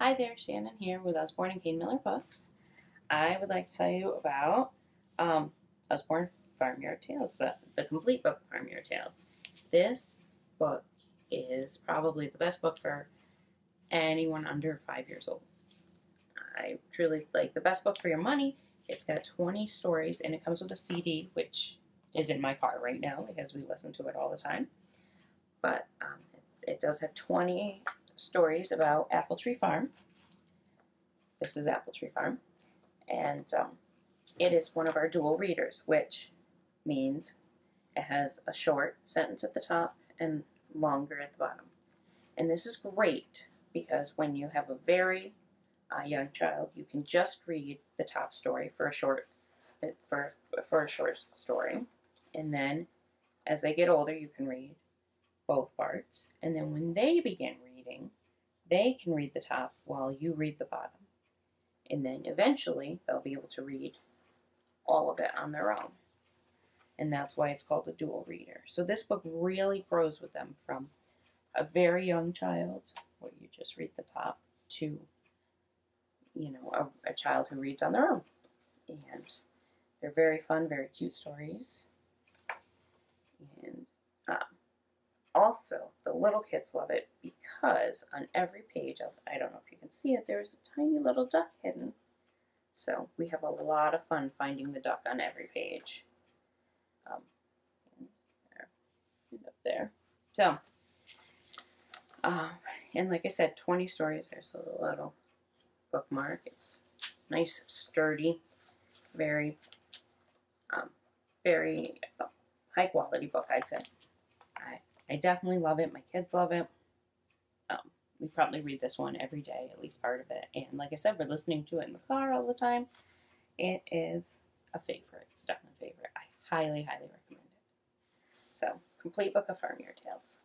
Hi there, Shannon here with Usborne and Kane Miller Books. I would like to tell you about um, Usborne Farmyard Tales, the, the complete book Farmyard Tales. This book is probably the best book for anyone under five years old. I truly like the best book for your money. It's got 20 stories and it comes with a CD, which is in my car right now because we listen to it all the time. But um, it, it does have 20 stories about Apple Tree Farm. This is Apple Tree Farm. And um, it is one of our dual readers, which means it has a short sentence at the top and longer at the bottom. And this is great because when you have a very uh, young child, you can just read the top story for a short for for a short story, and then as they get older, you can read both parts. And then when they begin they can read the top while you read the bottom. And then eventually they'll be able to read all of it on their own. And that's why it's called a dual reader. So this book really grows with them from a very young child, where you just read the top, to, you know, a, a child who reads on their own. And they're very fun, very cute stories. And um, also, the little kids love it because on every page of, I don't know if you can see it, there's a tiny little duck hidden. So we have a lot of fun finding the duck on every page. Um, there, up there. So, um, and like I said, 20 stories. There's a little bookmark. It's nice, sturdy, very, um, very high quality book, I'd say. I, definitely love it. My kids love it. Um, we probably read this one every day, at least part of it. And like I said, we're listening to it in the car all the time. It is a favorite. It's definitely a favorite. I highly, highly recommend it. So, complete book of Farmyard Tales.